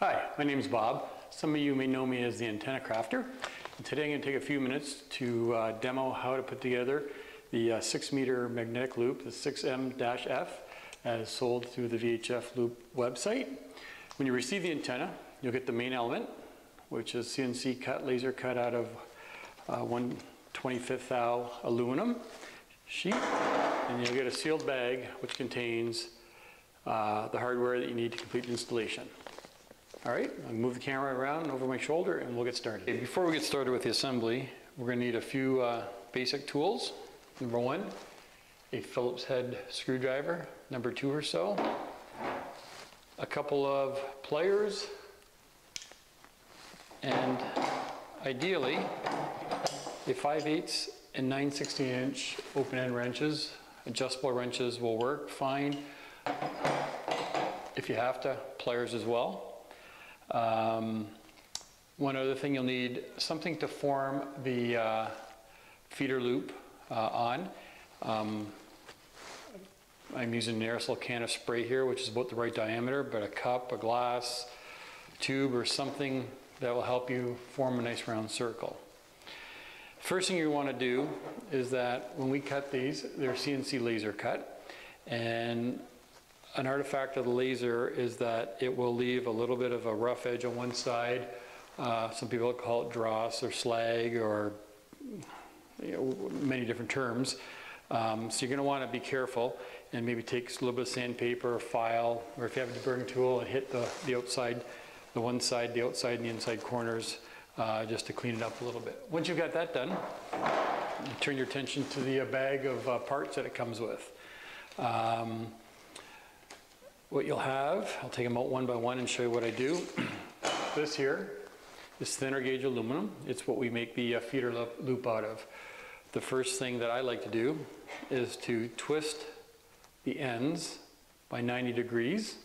Hi, my name is Bob. Some of you may know me as the Antenna Crafter. And today I'm going to take a few minutes to uh, demo how to put together the uh, 6 meter magnetic loop, the 6M-F, as sold through the VHF Loop website. When you receive the antenna, you'll get the main element, which is CNC cut, laser cut out of uh, 1 25th thou aluminum sheet. And you'll get a sealed bag which contains uh, the hardware that you need to complete the installation. All right, I'll move the camera around and over my shoulder and we'll get started. Before we get started with the assembly, we're going to need a few uh, basic tools. Number one, a Phillips head screwdriver, number two or so, a couple of pliers, and ideally a 5 8 and 9 16 inch open end wrenches. Adjustable wrenches will work fine. If you have to, pliers as well. Um, one other thing you'll need something to form the uh, feeder loop uh, on. Um, I'm using an aerosol can of spray here, which is about the right diameter, but a cup, a glass, tube, or something that will help you form a nice round circle. First thing you want to do is that when we cut these, they're CNC laser cut, and an artifact of the laser is that it will leave a little bit of a rough edge on one side. Uh, some people call it dross or slag or you know, many different terms. Um, so you're going to want to be careful and maybe take a little bit of sandpaper or file, or if you have a deburring tool and hit the, the outside, the one side, the outside, and the inside corners, uh, just to clean it up a little bit. Once you've got that done, you turn your attention to the uh, bag of uh, parts that it comes with. Um, what you'll have, I'll take them out one by one and show you what I do. this here is thinner gauge aluminum. It's what we make the uh, feeder loop out of. The first thing that I like to do is to twist the ends by 90 degrees.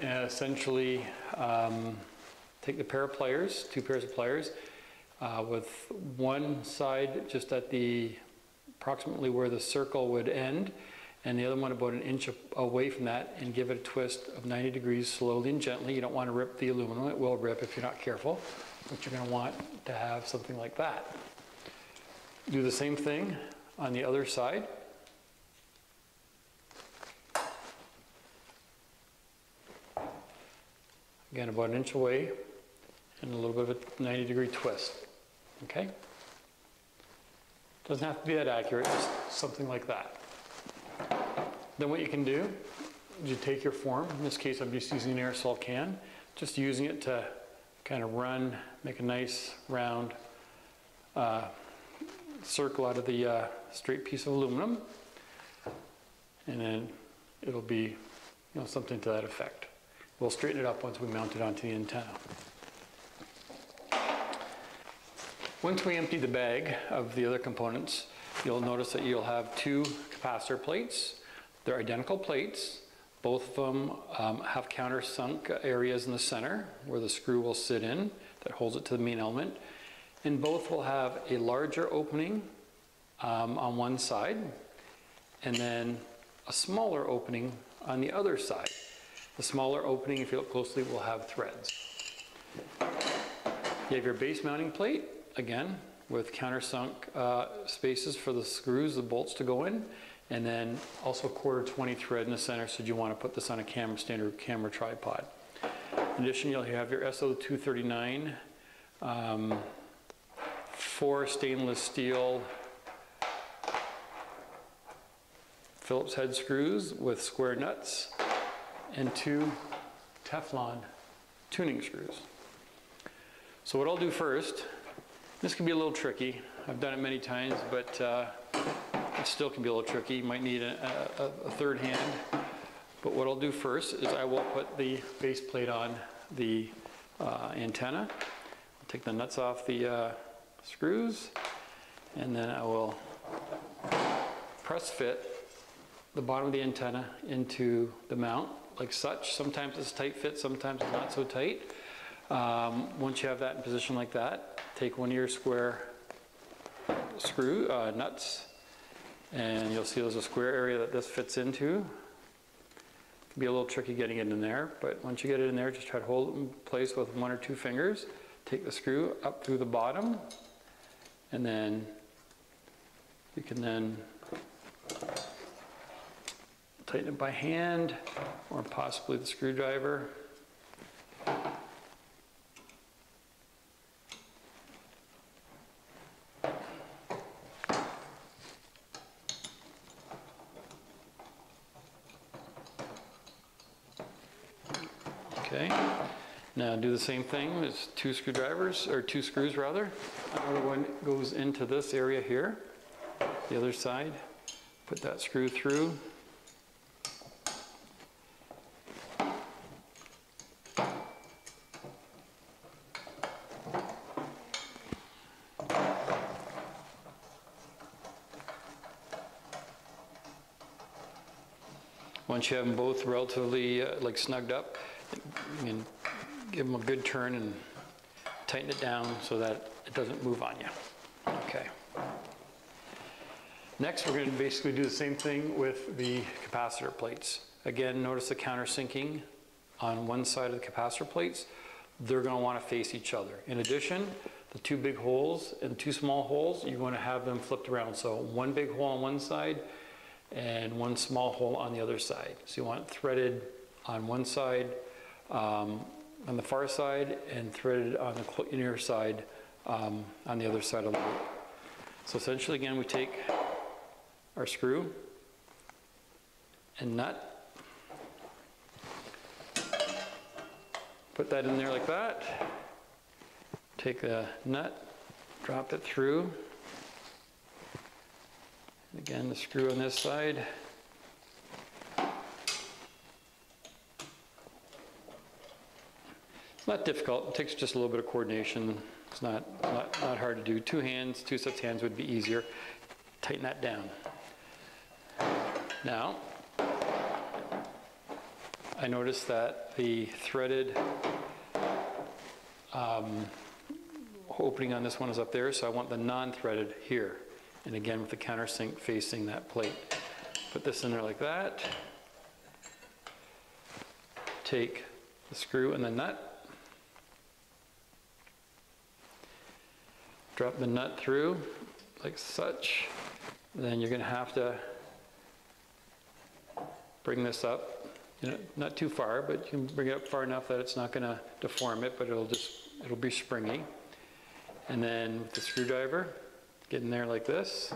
And essentially um, take the pair of pliers, two pairs of pliers, uh, with one side just at the approximately where the circle would end, and the other one about an inch away from that and give it a twist of 90 degrees slowly and gently. You don't want to rip the aluminum, it will rip if you're not careful, but you're going to want to have something like that. Do the same thing on the other side. Again, about an inch away and a little bit of a 90 degree twist. Okay? Doesn't have to be that accurate, just something like that. Then what you can do is you take your form, in this case I'm just using an aerosol can, just using it to kind of run, make a nice round uh, circle out of the uh, straight piece of aluminum. And then it'll be you know, something to that effect. We'll straighten it up once we mount it onto the antenna. Once we empty the bag of the other components, you'll notice that you'll have two capacitor plates they're identical plates. Both of them um, have countersunk areas in the center where the screw will sit in that holds it to the main element. And both will have a larger opening um, on one side and then a smaller opening on the other side. The smaller opening, if you look closely, will have threads. You have your base mounting plate, again, with countersunk uh, spaces for the screws, the bolts to go in and then also quarter 20 thread in the center so you want to put this on a camera, standard camera tripod. In addition, you'll have your SO239, um, four stainless steel Phillips head screws with square nuts, and two Teflon tuning screws. So what I'll do first, this can be a little tricky. I've done it many times, but uh, it still can be a little tricky. You might need a, a, a third hand. But what I'll do first is I will put the base plate on the uh, antenna. I'll take the nuts off the uh, screws and then I will press fit the bottom of the antenna into the mount like such. Sometimes it's tight fit, sometimes it's not so tight. Um, once you have that in position like that, take one of your square screw uh, nuts and you'll see there's a square area that this fits into. It Can be a little tricky getting it in there, but once you get it in there, just try to hold it in place with one or two fingers. Take the screw up through the bottom, and then you can then tighten it by hand or possibly the screwdriver. Okay, now do the same thing with two screwdrivers, or two screws rather. Another one goes into this area here, the other side. Put that screw through. Once you have them both relatively uh, like snugged up, can give them a good turn and tighten it down so that it doesn't move on you. Okay. Next, we're going to basically do the same thing with the capacitor plates. Again, notice the countersinking on one side of the capacitor plates. They're going to want to face each other. In addition, the two big holes and two small holes, you're going to have them flipped around. So one big hole on one side and one small hole on the other side. So you want threaded on one side, um, on the far side, and threaded on the inner side um, on the other side of the loop. So essentially, again, we take our screw and nut, put that in there like that, take the nut, drop it through, and Again, the screw on this side. It's not difficult. It takes just a little bit of coordination. It's not, not, not hard to do. Two hands, two sets of hands would be easier. Tighten that down. Now, I noticed that the threaded um, opening on this one is up there, so I want the non-threaded here. And again, with the countersink facing that plate. Put this in there like that. Take the screw and the nut. Drop the nut through like such. Then you're going to have to bring this up, you know, not too far, but you can bring it up far enough that it's not going to deform it, but it'll just, it'll be springy. And then with the screwdriver, Get in there like this.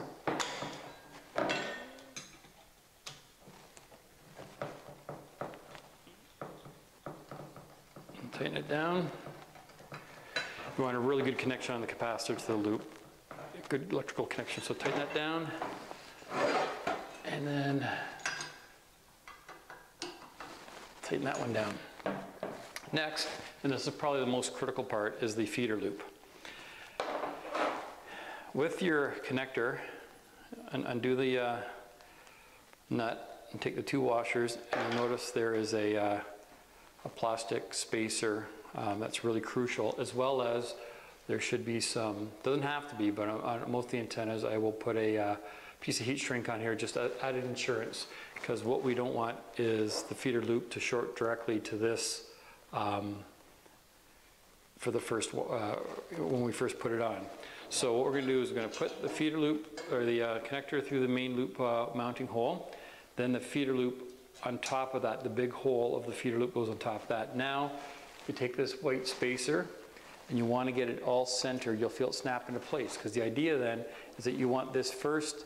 tighten it down. You want a really good connection on the capacitor to the loop. Good electrical connection, so tighten that down. And then tighten that one down. Next, and this is probably the most critical part, is the feeder loop. With your connector, un undo the uh, nut and take the two washers and you'll notice there is a, uh, a plastic spacer um, that's really crucial as well as there should be some, doesn't have to be, but on, on most of the antennas I will put a uh, piece of heat shrink on here just added insurance because what we don't want is the feeder loop to short directly to this um, for the first, uh, when we first put it on. So what we're going to do is we're going to put the feeder loop or the uh, connector through the main loop uh, mounting hole. Then the feeder loop on top of that, the big hole of the feeder loop goes on top of that. Now you take this white spacer and you want to get it all centered. You'll feel it snap into place because the idea then is that you want this first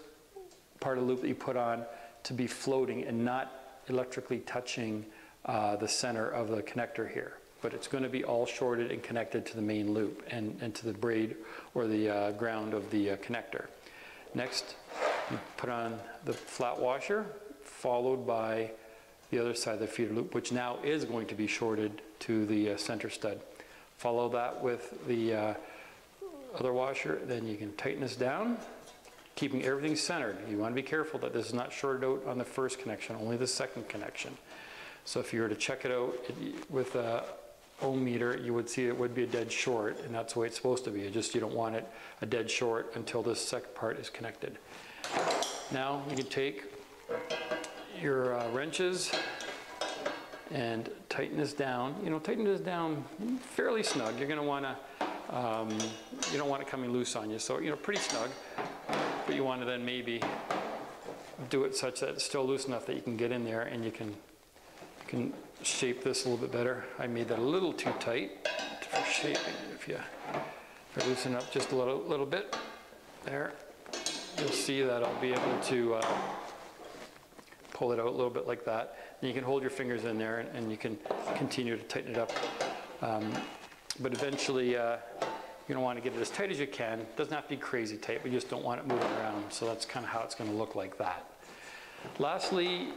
part of the loop that you put on to be floating and not electrically touching uh, the center of the connector here but it's going to be all shorted and connected to the main loop and, and to the braid or the uh, ground of the uh, connector. Next, you put on the flat washer, followed by the other side of the feeder loop, which now is going to be shorted to the uh, center stud. Follow that with the uh, other washer, then you can tighten this down, keeping everything centered. You want to be careful that this is not shorted out on the first connection, only the second connection. So if you were to check it out it, with a ohm meter, you would see it would be a dead short, and that's the way it's supposed to be. It just you don't want it a dead short until this second part is connected. Now you can take your uh, wrenches and tighten this down. You know, tighten this down fairly snug. You're gonna wanna, um, you don't want it coming loose on you. So, you know, pretty snug, but you wanna then maybe do it such that it's still loose enough that you can get in there and you can, you can shape this a little bit better. I made that a little too tight for shaping. If you, if I loosen up just a little, little bit, there, you'll see that I'll be able to uh, pull it out a little bit like that. And you can hold your fingers in there and, and you can continue to tighten it up. Um, but eventually, uh, you're gonna wanna get it as tight as you can. It Doesn't have to be crazy tight, but you just don't want it moving around. So that's kind of how it's gonna look like that. Lastly,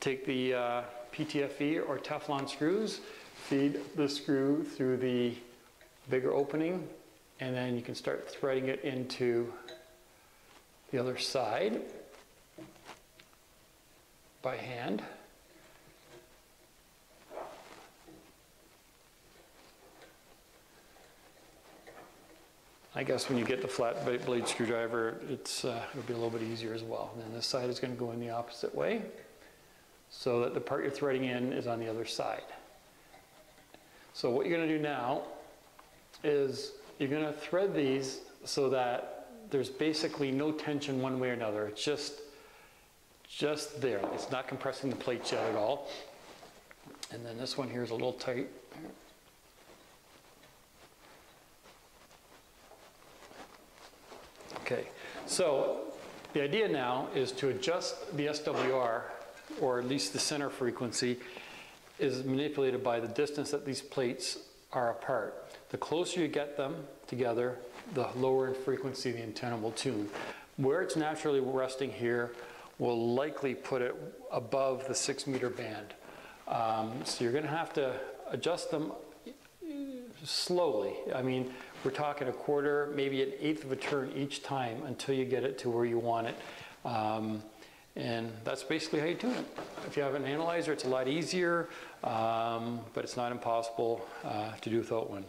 take the uh, PTFE or Teflon screws, feed the screw through the bigger opening, and then you can start threading it into the other side by hand. I guess when you get the flat blade screwdriver, it's, uh, it'll be a little bit easier as well. And then this side is gonna go in the opposite way, so that the part you're threading in is on the other side. So what you're gonna do now is you're gonna thread these so that there's basically no tension one way or another. It's just, just there. It's not compressing the plates yet at all. And then this one here is a little tight. Okay, so the idea now is to adjust the SWR, or at least the center frequency, is manipulated by the distance that these plates are apart. The closer you get them together, the lower in frequency the antenna will tune. Where it's naturally resting here will likely put it above the six meter band. Um, so you're gonna have to adjust them slowly. I mean, we're talking a quarter, maybe an eighth of a turn each time until you get it to where you want it. Um, and that's basically how you tune it. If you have an analyzer, it's a lot easier, um, but it's not impossible uh, to do without one.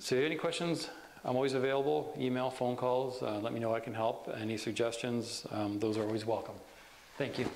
So, any questions? I'm always available. Email, phone calls. Uh, let me know I can help. Any suggestions? Um, those are always welcome. Thank you.